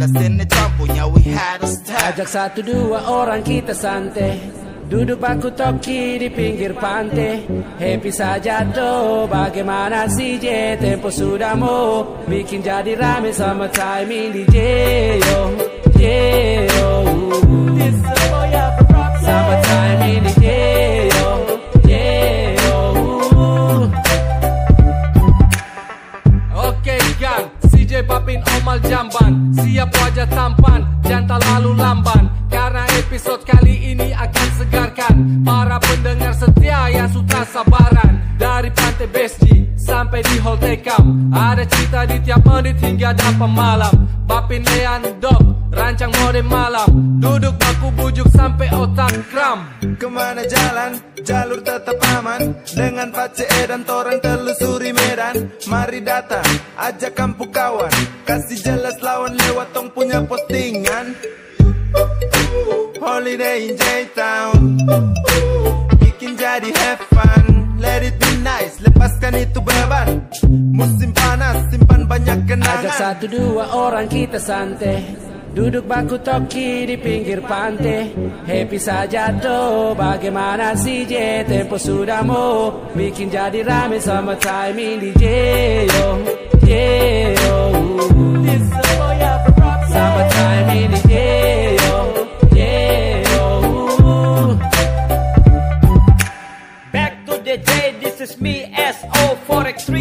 Anda sini campunya we had a step Ajak satu dua orang kita santai. Duduk baku toki di pinggir pantai. Happy saja tuh Bagaimana sih J? Tempo sudah mau Bikin jadi rame sama timing DJ yo. Yo CJ Papin Omal Jamban. Siap wajah tampan, jangan lalu lamban. Karena episode kali ini akan segarkan. Para pendengar setia yang sudah sabaran. Dari pantai Besji sampai di Hall Tekam Ada cerita di tiap menit hingga dapat malam. Bapin Lean rancang mode malam Duduk baku bujuk sampai otak kram. Ke mana jalan, jalur tetap aman. Dengan Pace dan Torang telusuri Medan. Mari datang, ajak kampung kawan. Kasih jelas lawan lewat tong punya postingan. Holiday in J-Town. Bikin jadi have fun. Let it be nice, lepaskan itu beban. Musim panas, simpan banyak Ajak kenangan satu dua orang kita santai Duduk baku toki di pinggir pantai. Happy saja tuh Bagaimana sih J? Tempo sudah mau Bikin jadi rame sama timing DJ yo. Yo. Sama timing DJ yo. Yo. Back to the J, this is me, SO4X3.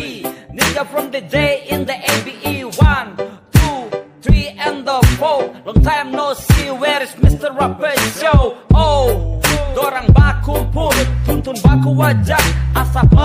Nigga from the J in the ABE. see where is Mr. Rapper Show Oh, dorang baku pun Tuntun baku wajah Asap